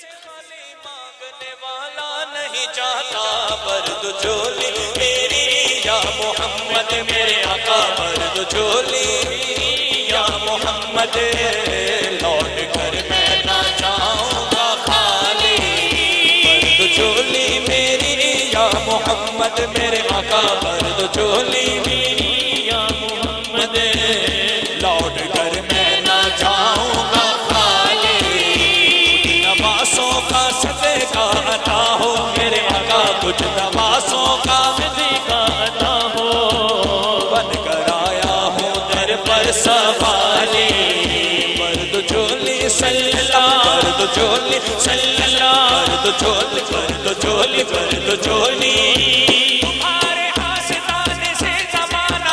سے خالی مانگنے والا نہیں چاہتا۔ برد چولی میری یا محمد، میرے آقا، برد چولی یا محمد، لوٹ کر میں نہ جاؤں گا خالی۔ برد چولی میری یا محمد، میرے آقا، برد چولی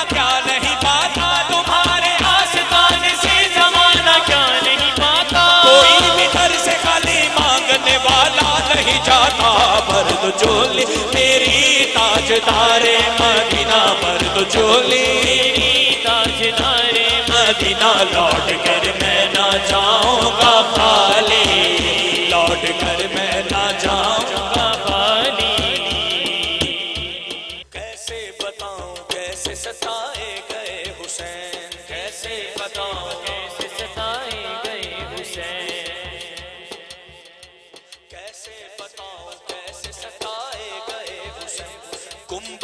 کیا نہیں پاتا؟ تمہارے آستانے سے زمانہ کیا نہیں پاتا؟ کوئی بھی گھر سے خالی مانگنے والا نہیں جاتا۔ مرد چولی میری تاجدار مدینہ مدینہ لوٹ کر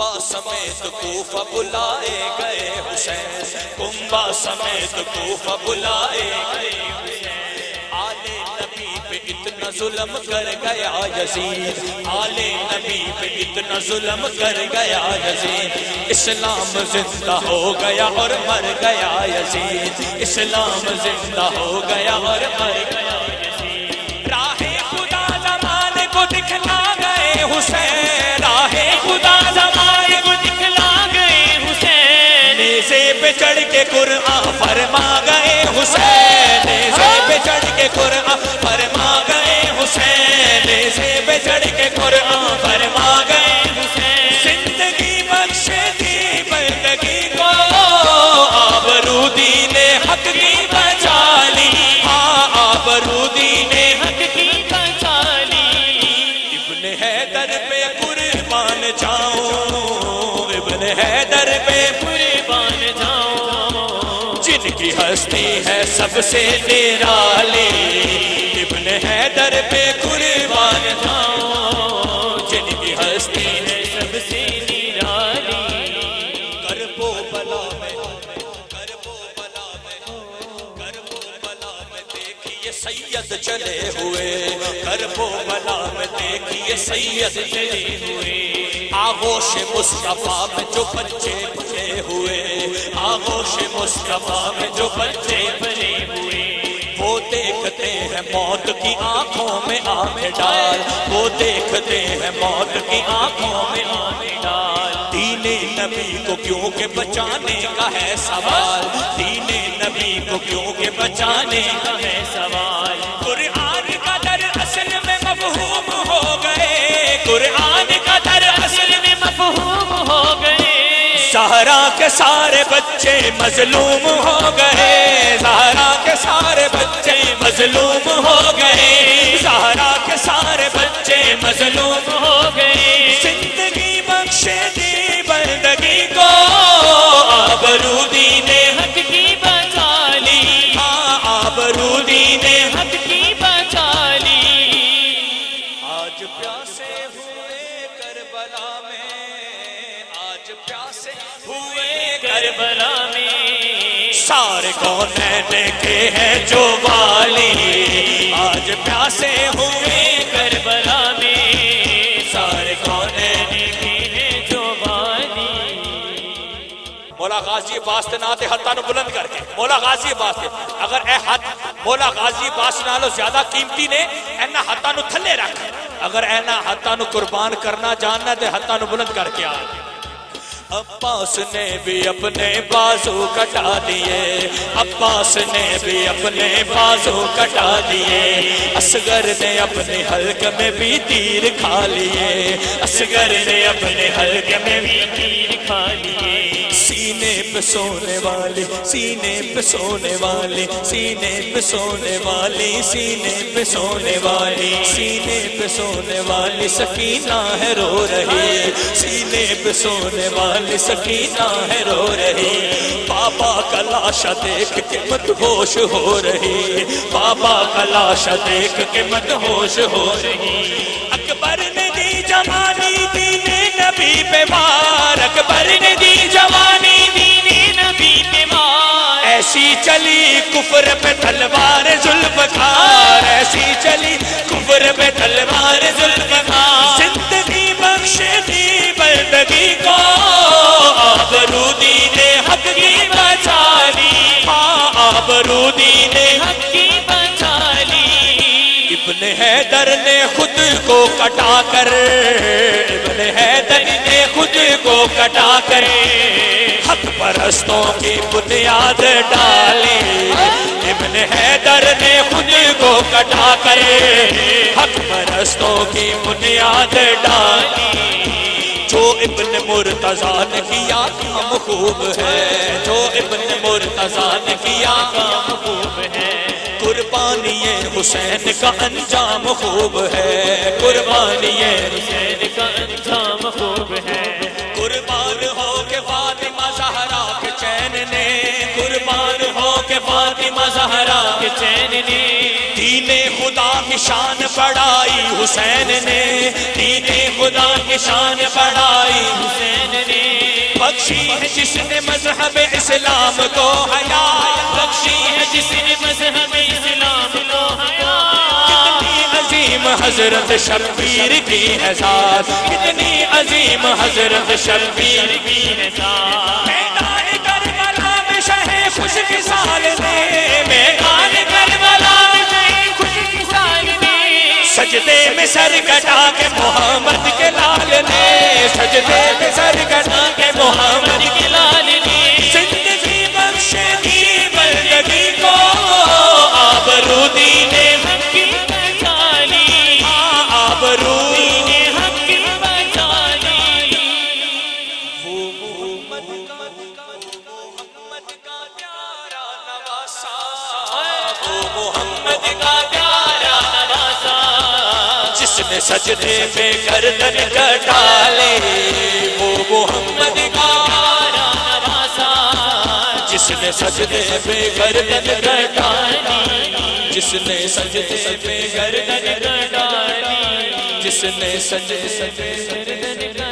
کنبا سمیت کوفہ بلائے گئے حسین کنبا سمیت کوفہ بلائے گئے آل نبی پہ اتنا ظلم کر گیا یزید آل نبی پہ اتنا ظلم کر گیا یزید اسلام زندہ ہو گیا اور مر گیا یزید اسلام زندہ ہو گیا اور مر گیا کے قرآن فرما گئے حسین نیزے پہ چڑھ کے قرآن فرما گئے حسین۔ زندگی بخش دی بندگی کو آبرودی نے حق کی بچا لی۔ ہاں آبرودی نے کی ہستی ہے سب سے نرالی۔ ابن حیدر پہ قربان جاؤں۔ جن کی ہستی ہے سب سے نرالی۔ کربو بلا میں۔ کربو بلا میں۔ کربو بلا میں دیکھیے سید چلے ہوئے۔ کربو بلا میں دیکھیے سید چلے ہوئے۔ آغوش مصطفیٰ میں جو بچے پلے ہوئے، آغوش مصطفیٰ میں جو بچے پلے ہوئے۔ وہ دیکھتے ہیں موت کی آنکھوں میں آنکھ ڈال۔ وہ دیکھتے ہیں موت کی آنکھوں میں آنکھ ڈال۔ دین نبی کو کیوں کہ بچانے کا ہے سوال۔ دین نبی کو کیوں کہ بچانے کا ہے سوال۔ قرآن کا در اصل میں مفہوم کے سارے بچے مظلوم ہو گئے۔ زہرا کے سارے بچے مظلوم ہو گئے۔ زہرا کے سارے بچے مظلوم ہو گئے۔ زندگی بخش دی بندگی کو۔ آبرودی نے ہوئے کربلا میں سارے کونین کے ہیں جو والی۔ آج پیاسے ہوئے کربلا میں۔ سارے کونین کے ہیں جو والی۔ مولا غازی باستے نہ دے حتہ بلند کر کے۔ مولا غازی باستے اگر اے حد مولا غازی باس نالو زیادہ قیمتی نے، اینا حتہ نو تھلے رکھ۔ اگر اینا حتہ نو قربان کرنا جاننا دے حتہ بلند کر کے آ۔ عباس نے بھی اپنے بازو کٹا دیے۔ عباس نے بھی اپنے بازو کٹا دیے۔ اصغر نے اپنے حلق میں بھی تیر کھا لیے۔ اصغر نے اپنے حلق میں بھی تیر کھا لیے۔ سینے پہ سونے والی سینے پہ سونے والی سینے پہ سونے والی سینے پہ سونے والی سینے پہ سونے والی سکینہ ہے رو رہی سینے پہ سونے والی سکینہ ہے رو رہی بابا کا لاشا دیکھ کے مت ہوش ہو رہی بابا کا لاشا دیکھ کے مت ہوش ہو رہی اکبر نے دی جمانی دین نبی پہ مار اکبر نے دی جوانی دین نبی پہ مار ایسی چلی کفر پہ تلوار ظلم کھار ایسی چلی کفر پہ تلوار ظلم کھار زندگی بخش دی بندگی کو آبرو دین حق کی بچالی ہاں آبرو دین حق کی بچالی ابن حیدر نے خود کو کٹا کر، ابن حیدر نے خود کو کٹا کر حق پرستوں کی بنیاد ڈالی۔ ابن حیدر نے خود کو کٹا کر حق پرستوں کی بنیاد ڈالی۔ جو ابن مرتضی نے کیا کام خوب ہے جو ابن مرتضی نے کیا کام خوب ہے حسین کا انجام خوب ہے۔ قربانی حسین کا انجام خوب ہے۔ قربان ہو کے فاطمہ زہرا کے چین نے۔ قربان ہو کے فاطمہ زہرا کے چین نے۔ دین خدا کی شان بڑھائی حسین نے۔ دین خدا کی شان بڑھائی حسین نے۔ بخشی ہے جس نے مذہب اسلام کو حیا بخشی ہے جس نے مذہب اسلام عظیم حضرت شبیر کی ہے ذات کتنی عظیم حضرت شبیر کی ہے ذات میدان کربلا میں شہ خوش کی سال نے میدان کربلا میں شہ خوش کی سال نے سجدے میں سر کٹا کے محمد کے لال نے سجدے میں سر کٹا کے محمد کے سجدے میں گردن کٹالے، وہ محمد کا پیارا جس نے سجدے میں گردن کٹالی، جس نے سجدے میں گردن کٹالی، جس نے سجدے میں گردن